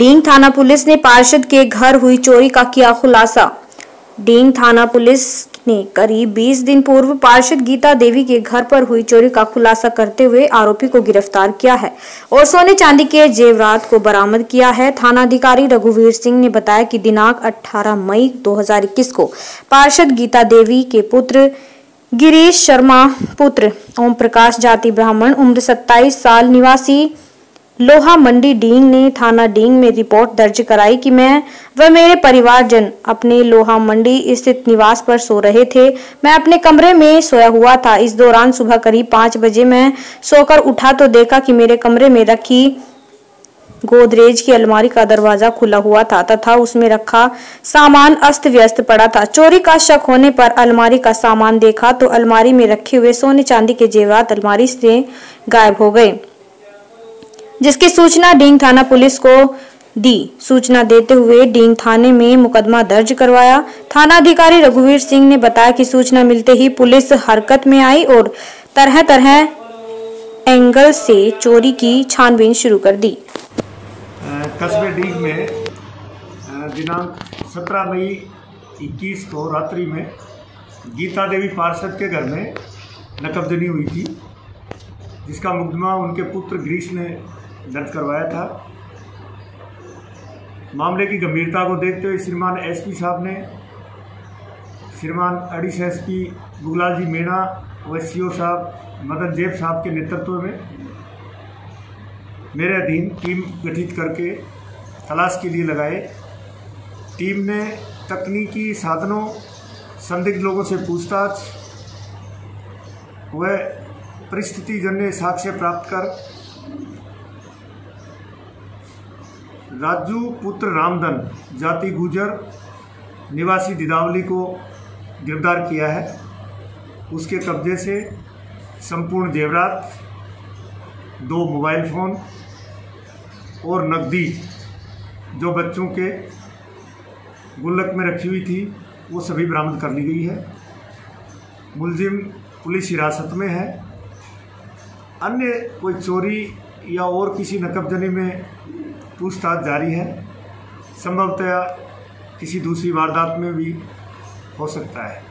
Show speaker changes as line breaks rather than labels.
डींग थाना पुलिस ने पार्षद के घर हुई चोरी का किया खुलासा। डींग थाना पुलिस ने करीब 20 दिन पूर्व पार्षद गीता देवी के घर पर हुई चोरी का खुलासा करते हुए आरोपी को गिरफ़्तार किया है और सोने चांदी के जेवरात को बरामद किया है। थाना अधिकारी रघुवीर सिंह ने बताया कि दिनांक 18 मई 2021 को पार्षद गीता देवी के पुत्र गिरीश शर्मा, पुत्र ओम प्रकाश जाति ब्राह्मण, उम्र 27 साल, निवासी लोहा मंडी डींग ने, थाना डींग में रिपोर्ट दर्ज कराई कि मैं व मेरे परिवारजन अपने लोहा मंडी स्थित निवास पर सो रहे थे। मैं अपने कमरे में सोया हुआ था। इस दौरान सुबह करीब पाँच बजे मैं सोकर उठा तो देखा कि मेरे कमरे में रखी गोदरेज की अलमारी का दरवाज़ा खुला हुआ था तथा उसमें रखा सामान अस्त व्यस्त पड़ा था। चोरी का शक होने पर अलमारी का सामान देखा तो अलमारी में रखे हुए सोने चांदी के जेवरात अलमारी से गायब हो गए। जिसकी सूचना डींग थाना पुलिस को दी। सूचना देते हुए डींग थाने में मुकदमा दर्ज करवाया। थाना अधिकारी रघुवीर सिंह ने बताया कि सूचना मिलते ही पुलिस हरकत में आई और तरह तरह एंगल से चोरी की छानबीन शुरू कर दी।
कस्बे डीग में दिनांक 17 मई 21 को रात्रि में गीता देवी पार्षद के घर में नकबजनी हुई थी, जिसका मुकदमा उनके पुत्र ग्रीस ने दर्ज करवाया था। मामले की गंभीरता को देखते हुए श्रीमान एसपी साहब ने श्रीमान अडिस एस पी गुगलाल जी मीणा व सी साहब मदन जेब साहब के नेतृत्व में मेरे अधीन टीम गठित करके तलाश के लिए लगाए। टीम ने तकनीकी साधनों, संदिग्ध लोगों से पूछताछ व परिस्थितिजन्य साक्ष्य प्राप्त कर राजू पुत्र रामधन जाति गुजर निवासी दिदावली को गिरफ़्तार किया है। उसके कब्जे से संपूर्ण जेवरात, दो मोबाइल फ़ोन और नकदी जो बच्चों के गुल्लक में रखी हुई थी, वो सभी बरामद कर ली गई है। मुलजिम पुलिस हिरासत में है। अन्य कोई चोरी या और किसी नकबजनी में पूछताछ जारी है। संभवतया किसी दूसरी वारदात में भी हो सकता है।